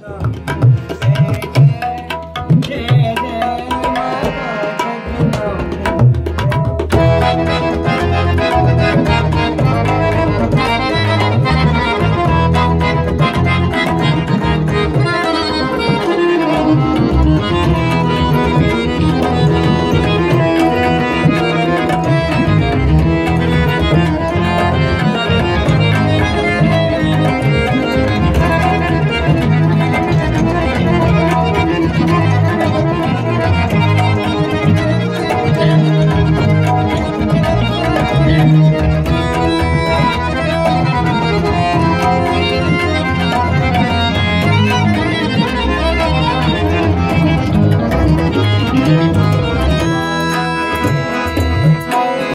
那